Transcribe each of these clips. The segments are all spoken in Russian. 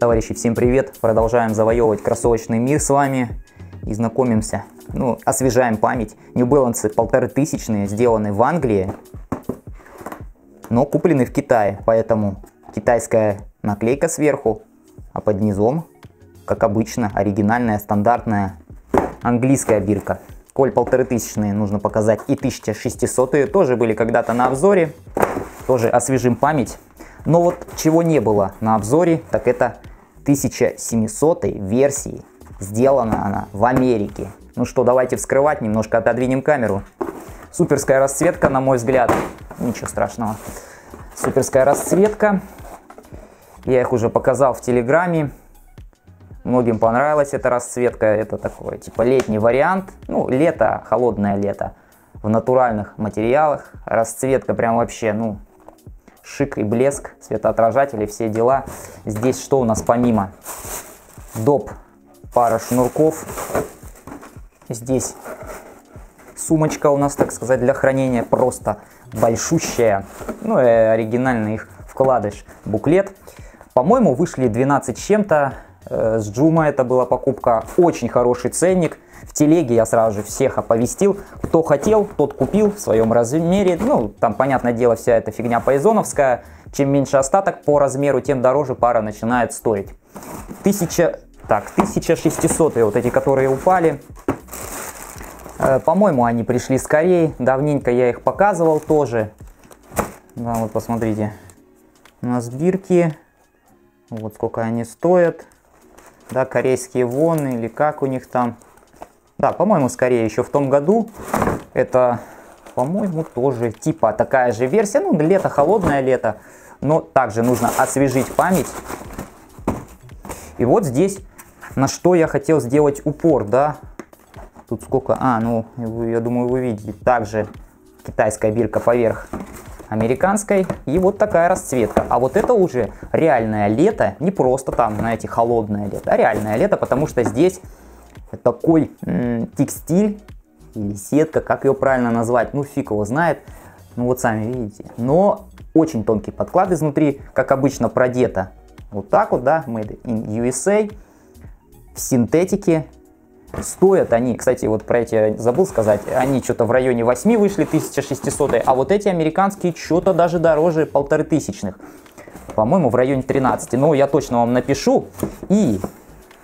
Товарищи, всем привет! Продолжаем завоевывать кроссовочный мир с вами и знакомимся. Ну, освежаем память. New Balance полторы тысячные, сделаны в Англии, но куплены в Китае, поэтому китайская наклейка сверху, а под низом, как обычно, оригинальная, стандартная английская бирка. Коль полторы тысячные нужно показать и 1600 тоже были когда-то на обзоре, тоже освежим память. Но вот чего не было на обзоре, так это 1700 версии. Сделана она в Америке. Ну что, давайте вскрывать, немножко отодвинем камеру. Суперская расцветка, на мой взгляд. Ничего страшного. Суперская расцветка. Я их уже показал в Телеграме. Многим понравилась эта расцветка. Это такой, типа, летний вариант. Ну, лето, холодное лето. В натуральных материалах. Расцветка прям вообще, ну, шик и блеск, светоотражатели, все дела. Здесь что у нас помимо? Доп, пара шнурков. Здесь сумочка у нас, так сказать, для хранения просто большущая. Ну и оригинальный их вкладыш, буклет. По-моему, вышли 12 чем-то. Э, с Джума это была покупка. Очень хороший ценник. В телеге я сразу же всех оповестил. Кто хотел, тот купил в своем размере. Ну, там, понятное дело, вся эта фигня поизоновская. Чем меньше остаток по размеру, тем дороже пара начинает стоить. 1000, так, 1600 вот эти, которые упали. Э, по-моему, они пришли скорее. Давненько я их показывал тоже. Да, вот посмотрите. На сбирке. Вот сколько они стоят. Да, корейские воны или как у них там. Да, по-моему, скорее еще в том году. Это, по-моему, тоже типа такая же версия. Ну, лето, холодное лето. Но также нужно освежить память. И вот здесь, на что я хотел сделать упор, да. Тут сколько... А, ну, я думаю, вы видите. Также китайская бирка поверх американской. И вот такая расцветка. А вот это уже реальное лето. Не просто там, знаете, холодное лето, а реальное лето, потому что здесь такой текстиль или сетка, как ее правильно назвать, ну фиг его знает. Ну вот сами видите. Но очень тонкий подклад изнутри, как обычно продето. Вот так вот, да, made in USA. В синтетике. Стоят они, кстати, вот про эти забыл сказать, они что-то в районе 8 вышли, 1600, а вот эти американские что-то даже дороже полторы тысячных. По-моему, в районе 13. Но я точно вам напишу. И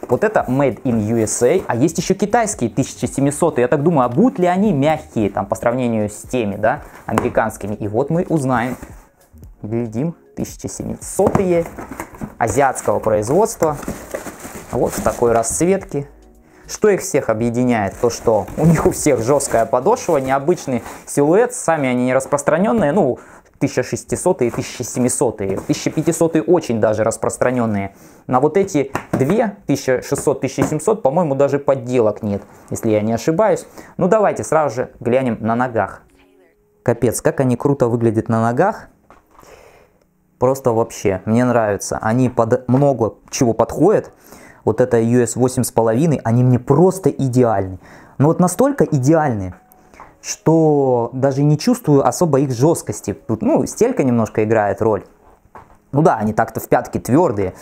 вот это Made in USA, а есть еще китайские 1700. Я так думаю, а будут ли они мягкие там по сравнению с теми, да, американскими? И вот мы узнаем. Глядим, 1700 азиатского производства. Вот в такой расцветке. Что их всех объединяет? То, что у них у всех жесткая подошва, необычный силуэт, сами они не распространенные, ну, 1600 и 1700. 1500 очень даже распространенные. На вот эти две, 1600-1700, по-моему, даже подделок нет, если я не ошибаюсь. Ну давайте сразу же глянем на ногах. Капец, как они круто выглядят на ногах. Просто вообще, мне нравится. Они под много чего подходят. Вот это US 8,5, они мне просто идеальны. Но вот настолько идеальны, что даже не чувствую особо их жесткости. Тут, ну, стелька немножко играет роль. Ну да, они так-то в пятке твердые,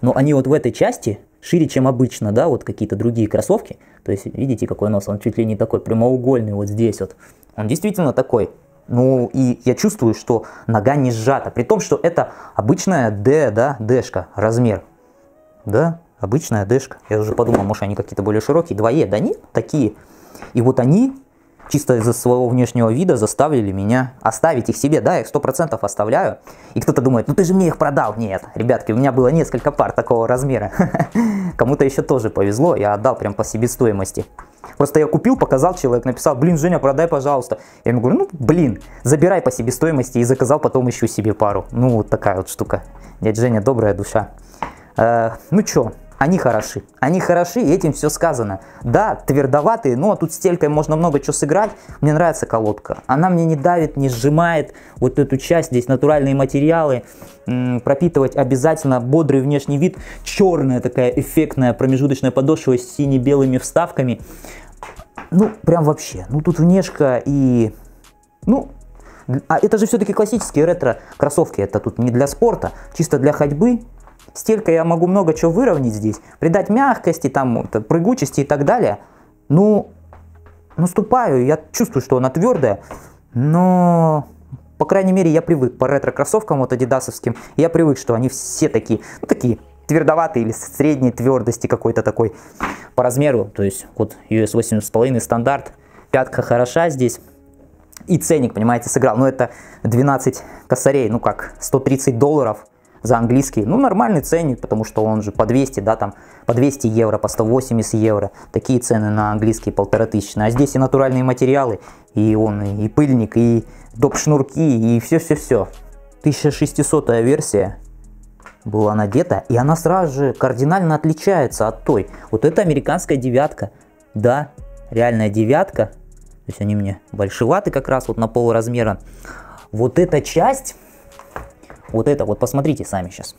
но они вот в этой части шире, чем обычно, да, вот какие-то другие кроссовки. То есть, видите, какой нос, он чуть ли не такой прямоугольный вот здесь вот. Он действительно такой. Ну, и я чувствую, что нога не сжата, при том, что это обычная D, да, D-шка, размер. Да, обычная D-шка. Я уже подумал, может, они какие-то более широкие, 2E, да нет, такие. И вот они чисто из-за своего внешнего вида заставили меня оставить их себе. Да, их сто процентов оставляю. И кто-то думает, ну ты же мне их продал. Нет, ребятки, у меня было несколько пар такого размера. Кому-то еще тоже повезло, я отдал прям по себестоимости. Просто я купил, показал, человек написал, блин, Женя, продай, пожалуйста. Я ему говорю, ну, блин, забирай по себестоимости и заказал потом еще себе пару. Ну, вот такая вот штука. Дядя Женя, добрая душа. Э, ну что, они хороши. Они хороши, и этим все сказано. Да, твердоватые, но тут стелькой можно много чего сыграть. Мне нравится колодка. Она мне не давит, не сжимает вот эту часть. Здесь натуральные материалы. пропитывать обязательно бодрый внешний вид. Черная такая эффектная промежуточная подошва с сине-белыми вставками. Ну, прям вообще. Ну, тут внешка и... Ну, а это же все-таки классические ретро-кроссовки. Это тут не для спорта, чисто для ходьбы Стелька я могу много чего выровнять здесь, придать мягкости, там, прыгучести и так далее. Ну, наступаю, я чувствую, что она твердая, но, по крайней мере, я привык. По ретро-кроссовкам вот адидасовским, я привык, что они все такие, ну, такие твердоватые или средней твердости какой-то такой по размеру, то есть вот US 8,5 стандарт, пятка хороша здесь, и ценник, понимаете, сыграл, ну это 12 косарей, ну как, 130 долларов, за английский. Ну, нормальный ценник, потому что он же по 200, да, там, по 200 евро, по 180 евро. Такие цены на английский полтора тысячи. А здесь и натуральные материалы, и он, и пыльник, и доп-шнурки, и все-все-все. 1600 версия была надета, и она сразу же кардинально отличается от той. Вот это американская девятка. Да, реальная девятка. То есть они мне большеваты как раз вот на пол размера. Вот эта часть вот это, вот посмотрите сами сейчас.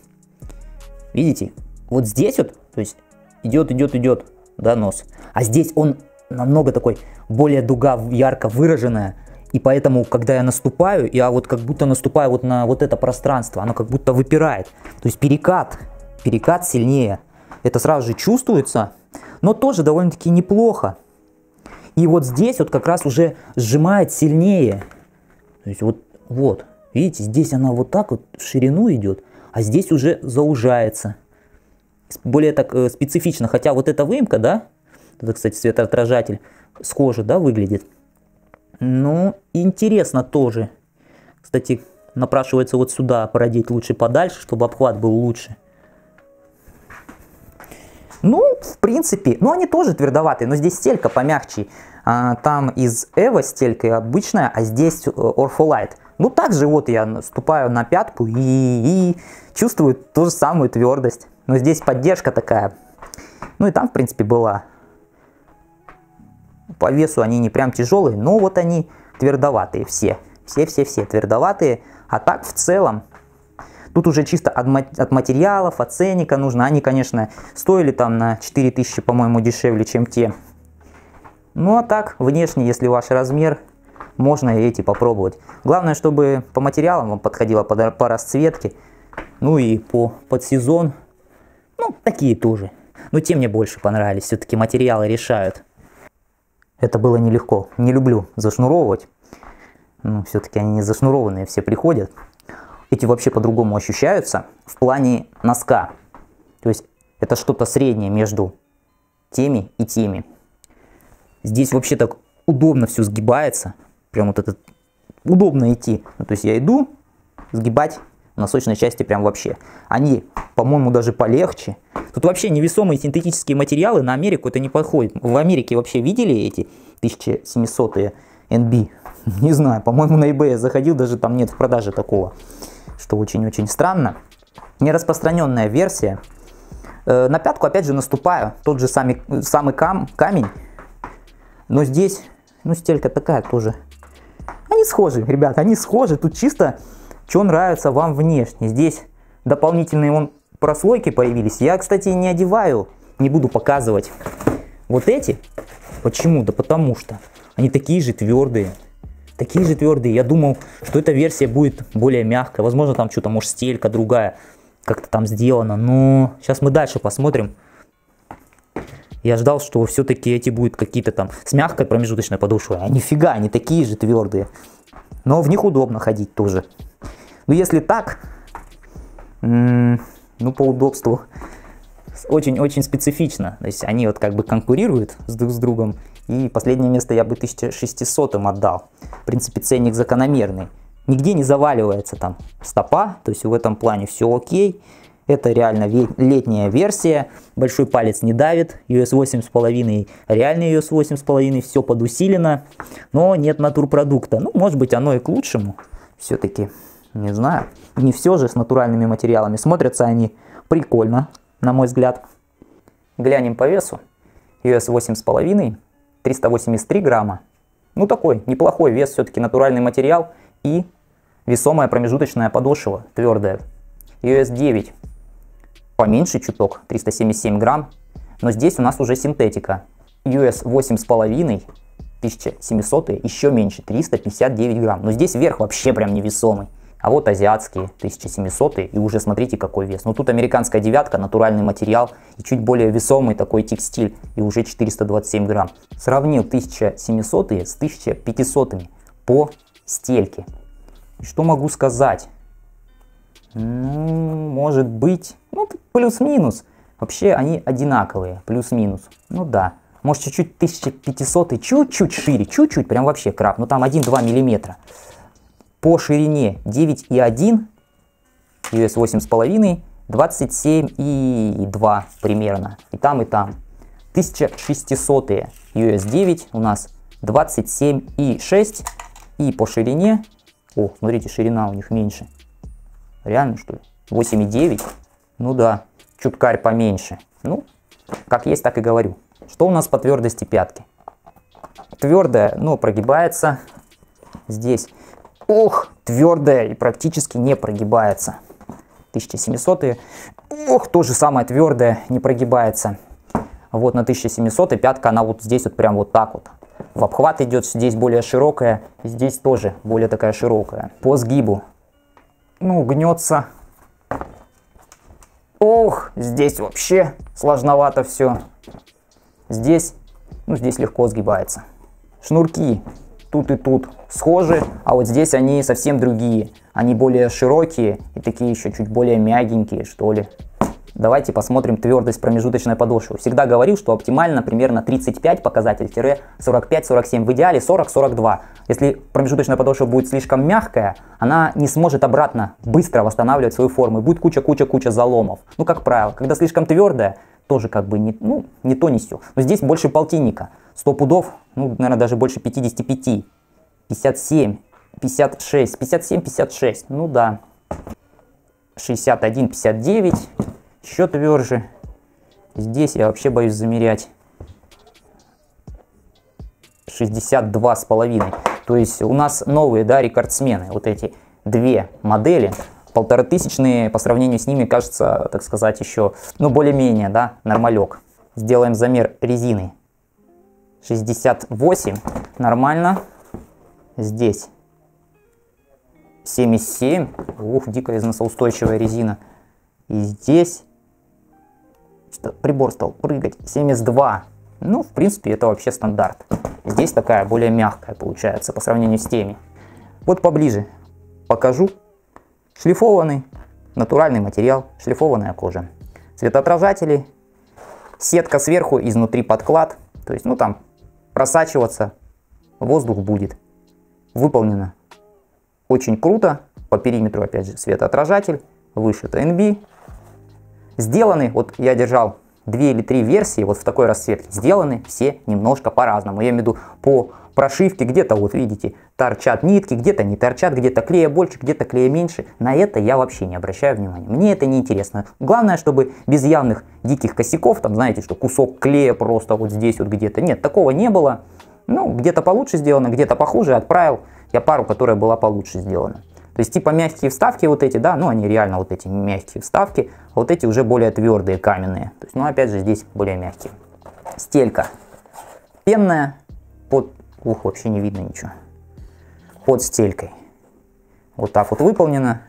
Видите? Вот здесь вот, то есть идет, идет, идет, да, нос. А здесь он намного такой, более дуга ярко выраженная. И поэтому, когда я наступаю, я вот как будто наступаю вот на вот это пространство, оно как будто выпирает. То есть перекат, перекат сильнее. Это сразу же чувствуется, но тоже довольно-таки неплохо. И вот здесь вот как раз уже сжимает сильнее. То есть вот, вот. Видите, здесь она вот так вот в ширину идет, а здесь уже заужается. Более так э, специфично, хотя вот эта выемка, да, это, кстати, светоотражатель, схоже, да, выглядит. Ну, интересно тоже. Кстати, напрашивается вот сюда породить лучше подальше, чтобы обхват был лучше. Ну, в принципе, ну они тоже твердоватые, но здесь стелька помягче. А, там из Эва стелька обычная, а здесь Orpholite. Ну, также вот я наступаю на пятку и, и чувствую ту же самую твердость. Но здесь поддержка такая. Ну и там, в принципе, была. По весу они не прям тяжелые, но вот они твердоватые все. Все-все-все твердоватые. А так в целом, тут уже чисто от материалов, от ценника нужно. Они, конечно, стоили там на 4000, по-моему, дешевле, чем те. Ну а так, внешне, если ваш размер, можно эти попробовать. Главное, чтобы по материалам вам подходило по, по расцветке, ну и по под сезон, ну такие тоже. Но те мне больше понравились, все-таки материалы решают. Это было нелегко, не люблю зашнуровывать, ну все-таки они не зашнурованные, все приходят. Эти вообще по-другому ощущаются в плане носка. То есть это что-то среднее между теми и теми. Здесь вообще так удобно все сгибается, прям вот этот удобно идти. Ну, то есть я иду, сгибать на сочной части прям вообще. Они, по-моему, даже полегче. Тут вообще невесомые синтетические материалы на Америку это не подходит. В Америке вообще видели эти 1700 NB? Не знаю, по-моему, на eBay заходил, даже там нет в продаже такого. Что очень-очень странно. Нераспространенная версия. Э, на пятку опять же наступаю. Тот же самый, самый кам, камень. Но здесь, ну, стелька такая тоже они схожи, ребят, они схожи. Тут чисто, что нравится вам внешне. Здесь дополнительные вон прослойки появились. Я, кстати, не одеваю, не буду показывать. Вот эти. Почему? Да потому что они такие же твердые. Такие же твердые. Я думал, что эта версия будет более мягкая. Возможно, там что-то, может, стелька другая как-то там сделана. Но сейчас мы дальше посмотрим. Я ждал, что все-таки эти будут какие-то там с мягкой промежуточной подошвой. А нифига, они такие же твердые. Но в них удобно ходить тоже. Но если так, ну по удобству, очень-очень специфично. То есть они вот как бы конкурируют с друг с другом. И последнее место я бы 1600 им отдал. В принципе, ценник закономерный. Нигде не заваливается там стопа, то есть в этом плане все окей. Это реально летняя версия, большой палец не давит, US 8.5, реальный US 8.5, все подусилено, но нет натурпродукта. Ну, может быть, оно и к лучшему все-таки, не знаю. Не все же с натуральными материалами, смотрятся они прикольно, на мой взгляд. Глянем по весу. US 8.5, 383 грамма. Ну, такой неплохой вес, все-таки натуральный материал и весомая промежуточная подошва, твердая. US 9 поменьше чуток, 377 грамм, но здесь у нас уже синтетика. US 8,5, 1700 еще меньше, 359 грамм. Но здесь верх вообще прям невесомый. А вот азиатские 1700 и уже смотрите какой вес. Ну тут американская девятка, натуральный материал и чуть более весомый такой текстиль и уже 427 грамм. Сравнил 1700 с 1500 по стельке. Что могу сказать? Ну, может быть, ну плюс-минус. Вообще они одинаковые, плюс-минус. Ну да, может чуть-чуть 1500 чуть-чуть шире, чуть-чуть, прям вообще краб, ну там 1-2 миллиметра по ширине 9,1, US 8,5, 27,2 примерно. И там, и там. 1600 US 9 у нас 27,6. И по ширине, о, смотрите, ширина у них меньше. Реально, что ли? 8,9. Ну да, чуткарь поменьше. Ну, как есть, так и говорю. Что у нас по твердости пятки? Твердая, но прогибается здесь Ох, твердая и практически не прогибается. 1700 -е. Ох, то же самое твердая, не прогибается. Вот на 1700 пятка, она вот здесь вот прям вот так вот. В обхват идет здесь более широкая, здесь тоже более такая широкая. По сгибу. Ну, гнется. Ох, здесь вообще сложновато все. Здесь, ну, здесь легко сгибается. Шнурки тут и тут схожи, а вот здесь они совсем другие. Они более широкие и такие еще чуть более мягенькие, что ли. Давайте посмотрим твердость промежуточной подошвы. Всегда говорил, что оптимально примерно 35 показатель-45-47, в идеале 40-42. Если промежуточная подошва будет слишком мягкая, она не сможет обратно быстро восстанавливать свою форму. И будет куча-куча-куча заломов. Ну, как правило, когда слишком твердая, тоже как бы не, ну, не то, не все. Но здесь больше полтинника. 100 пудов, ну, наверное, даже больше 55. 57, 56, 57, 56. Ну да. 61, 59. Еще тверже. Здесь я вообще боюсь замерять. 62 с половиной. То есть у нас новые, да, рекордсмены. Вот эти две модели. Полторы тысячные по сравнению с ними кажется, так сказать, еще, ну, более-менее, да, нормалек. Сделаем замер резины. 68, нормально. Здесь 77, ух, дико износоустойчивая резина. И здесь прибор стал прыгать, 72. Ну, в принципе, это вообще стандарт. Здесь такая более мягкая получается по сравнению с теми. Вот поближе покажу. Шлифованный натуральный материал, шлифованная кожа. Светоотражатели, сетка сверху, изнутри подклад. То есть, ну там просачиваться воздух будет. Выполнено очень круто. По периметру, опять же, светоотражатель. Выше NB. Сделаны, вот я держал две или три версии вот в такой расцветке. Сделаны все немножко по-разному. Я имею в виду по прошивке. Где-то, вот видите, торчат нитки, где-то не торчат, где-то клея больше, где-то клея меньше. На это я вообще не обращаю внимания. Мне это не интересно. Главное, чтобы без явных диких косяков, там, знаете, что кусок клея просто вот здесь вот где-то. Нет, такого не было. Ну, где-то получше сделано, где-то похуже. Отправил я пару, которая была получше сделана. То есть типа мягкие вставки вот эти, да, ну они реально вот эти мягкие вставки, а вот эти уже более твердые, каменные. То есть, ну опять же здесь более мягкие. Стелька пенная, под, ух, вообще не видно ничего, под стелькой. Вот так вот выполнена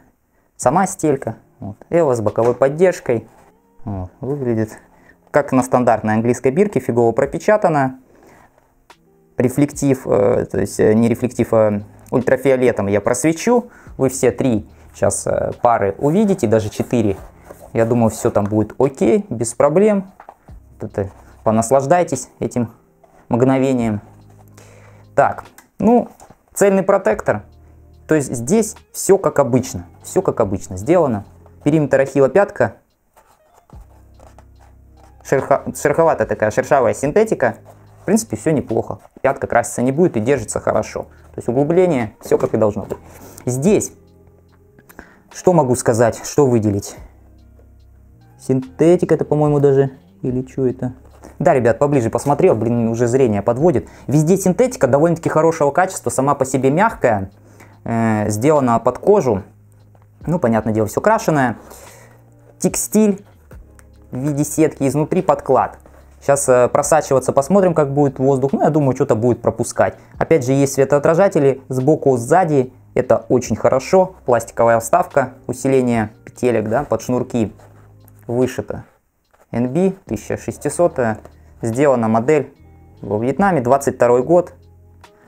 сама стелька. Вот. Эва с боковой поддержкой. Вот. Выглядит как на стандартной английской бирке, фигово пропечатана рефлектив, э, то есть э, не рефлектив, а ультрафиолетом я просвечу. Вы все три сейчас э, пары увидите, даже четыре. Я думаю, все там будет окей, без проблем. Это, понаслаждайтесь этим мгновением. Так, ну, цельный протектор. То есть здесь все как обычно. Все как обычно сделано. Периметр ахилла пятка. Шерха, шероховатая такая шершавая синтетика. В принципе, все неплохо. Пятка краситься не будет и держится хорошо. То есть углубление, все как и должно быть. Здесь, что могу сказать, что выделить? Синтетика это, по-моему, даже, или что это? Да, ребят, поближе посмотрел, блин, уже зрение подводит. Везде синтетика довольно-таки хорошего качества, сама по себе мягкая, э, сделана под кожу. Ну, понятное дело, все крашеное. Текстиль в виде сетки, изнутри подклад. Сейчас э, просачиваться, посмотрим, как будет воздух. Ну, я думаю, что-то будет пропускать. Опять же, есть светоотражатели сбоку, сзади. Это очень хорошо. Пластиковая вставка, усиление петелек да, под шнурки вышито. NB 1600. Сделана модель во Вьетнаме, 22 год.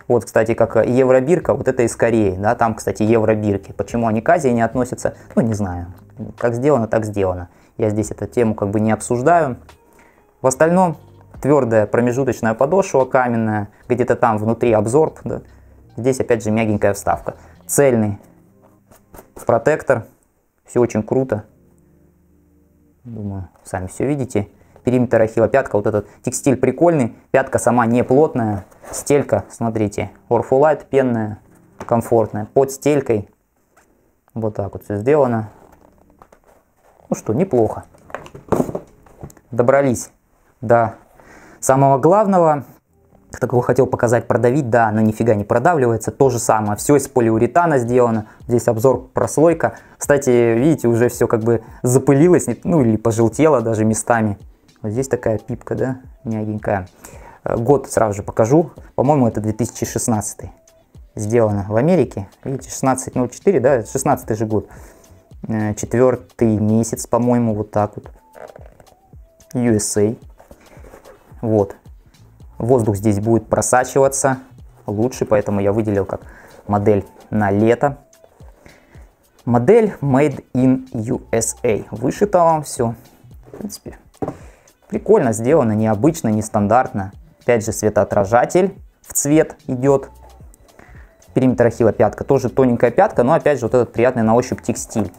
Вот, кстати, как евробирка, вот это из Кореи, да, там, кстати, евробирки. Почему они к Азии не относятся, ну, не знаю. Как сделано, так сделано. Я здесь эту тему как бы не обсуждаю. В остальном твердая промежуточная подошва каменная, где-то там внутри абсорб, да. Здесь опять же мягенькая вставка. Цельный протектор, все очень круто. Думаю, сами все видите. Периметр ахилла пятка, вот этот текстиль прикольный, пятка сама не плотная, стелька, смотрите, Orfolite пенная, комфортная, под стелькой. Вот так вот все сделано. Ну что, неплохо. Добрались до самого главного. Такого хотел показать, продавить, да, но нифига не продавливается. То же самое, все из полиуретана сделано. Здесь обзор прослойка. Кстати, видите, уже все как бы запылилось, ну или пожелтело даже местами. Вот здесь такая пипка, да, мягенькая. Э, год сразу же покажу. По-моему, это 2016. Сделано в Америке. Видите, 16.04, да, 16 же год. Э, четвертый месяц, по-моему, вот так вот. USA. Вот. Воздух здесь будет просачиваться лучше, поэтому я выделил как модель на лето. Модель Made in USA. Вышито вам все. В принципе, прикольно сделано, необычно, нестандартно. Опять же, светоотражатель в цвет идет. Периметр ахилла пятка. Тоже тоненькая пятка, но опять же вот этот приятный на ощупь текстиль.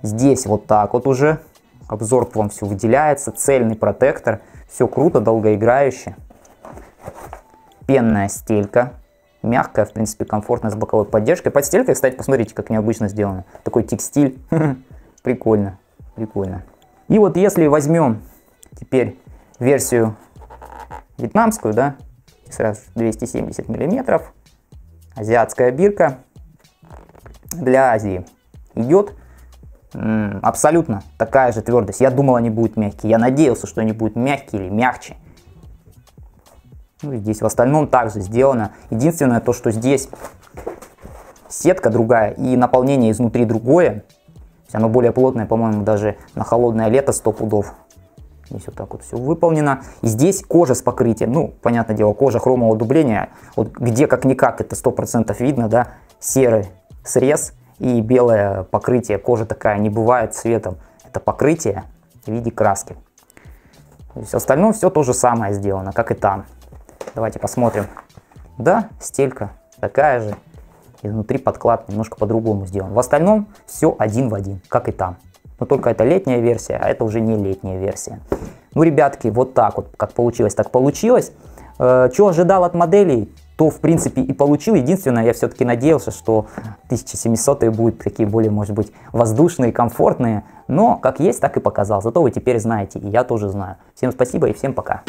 Здесь вот так вот уже. Обзор вам все выделяется. Цельный протектор. Все круто, долгоиграюще. Пенная стелька. Мягкая, в принципе, комфортная, с боковой поддержкой. Под стелькой, кстати, посмотрите, как необычно сделано. Такой текстиль. Прикольно, прикольно. И вот если возьмем теперь версию вьетнамскую, да, сразу 270 миллиметров, азиатская бирка для Азии идет абсолютно такая же твердость. Я думал, они будут мягкие. Я надеялся, что они будут мягкие или мягче. Ну, здесь в остальном также сделано. Единственное то, что здесь сетка другая и наполнение изнутри другое. Оно более плотное, по-моему, даже на холодное лето 100 пудов. Здесь вот так вот все выполнено. И здесь кожа с покрытием. Ну, понятное дело, кожа хромового дубления. Вот где как-никак это 100% видно, да. Серый срез и белое покрытие. Кожа такая не бывает цветом. Это покрытие в виде краски. То остальное все то же самое сделано, как и там. Давайте посмотрим. Да, стелька такая же. Изнутри подклад немножко по-другому сделан. В остальном все один в один, как и там. Но только это летняя версия, а это уже не летняя версия. Ну, ребятки, вот так вот, как получилось, так получилось. Э, что ожидал от моделей? То в принципе и получил. Единственное, я все-таки надеялся, что 1700 будут такие более, может быть, воздушные, комфортные. Но как есть, так и показал. Зато вы теперь знаете, и я тоже знаю. Всем спасибо и всем пока.